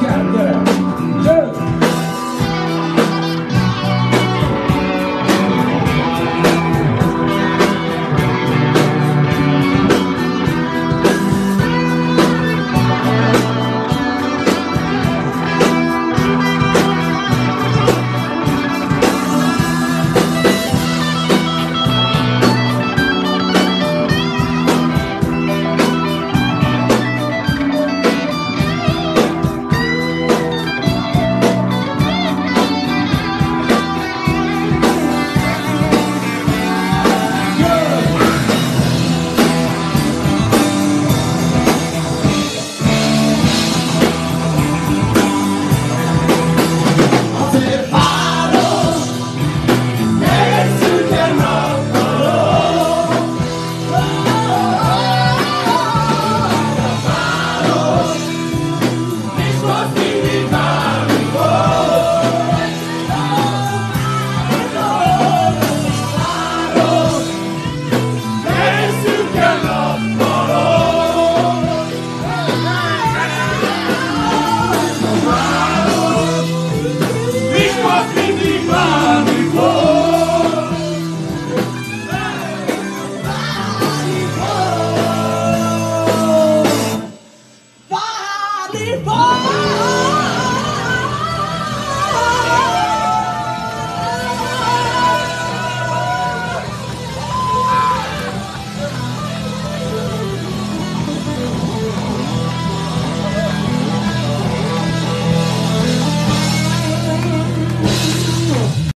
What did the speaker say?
together.